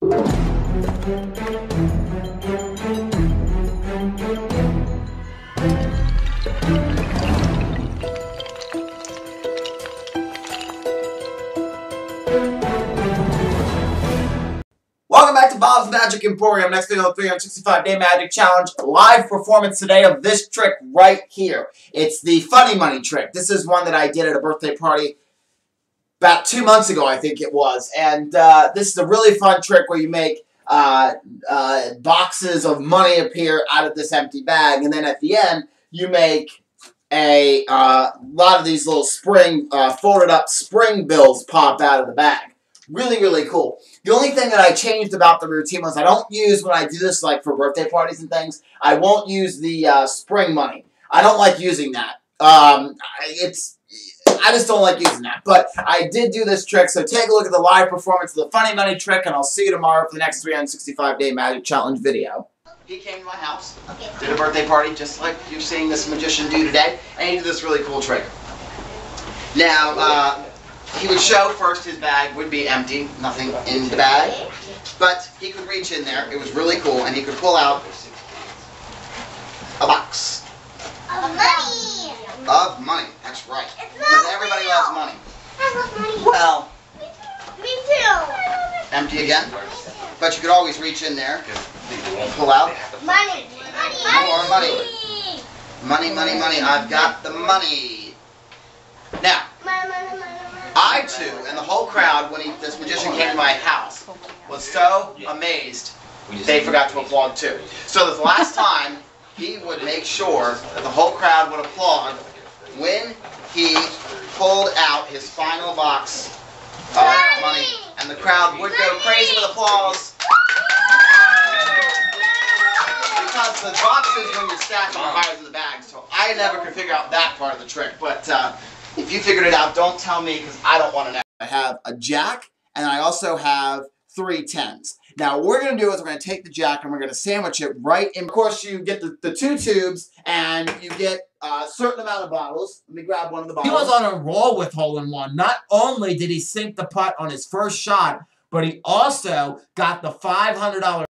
Welcome back to Bob's Magic Emporium. Next video, 365 Day Magic Challenge. Live performance today of this trick right here. It's the funny money trick. This is one that I did at a birthday party about two months ago, I think it was. And uh, this is a really fun trick where you make uh, uh, boxes of money appear out of this empty bag. And then at the end, you make a uh, lot of these little spring, uh, folded up spring bills pop out of the bag. Really, really cool. The only thing that I changed about the routine was I don't use, when I do this like for birthday parties and things, I won't use the uh, spring money. I don't like using that. Um, it's, I just don't like using that. But I did do this trick, so take a look at the live performance of the Funny Money trick, and I'll see you tomorrow for the next 365 Day Magic Challenge video. He came to my house, did a birthday party, just like you're seeing this magician do today, and he did this really cool trick. Now, uh, he would show first his bag would be empty, nothing in the bag, but he could reach in there. It was really cool, and he could pull out a box Of money. of money. That's right. It's Because not everybody real. loves money. I love money. Well, Me too. Empty again, but you could always reach in there, pull out Money. More money. money, money, money. I've got the money. Now. I too, and the whole crowd, when he, this magician came to my house, was so amazed they forgot to applaud too. So the last time, he would make sure that the whole crowd would applaud when he pulled out his final box of money, and the crowd would go crazy with applause because the boxes when you're stacking are higher than the bag. So I never could figure out that part of the trick. But uh, if you figured it out, don't tell me because I don't want to know. I have a jack, and I also have three tens. Now, what we're going to do is we're going to take the jack and we're going to sandwich it right in. Of course, you get the, the two tubes and you get a certain amount of bottles. Let me grab one of the bottles. He was on a roll with hole in one. Not only did he sink the putt on his first shot, but he also got the $500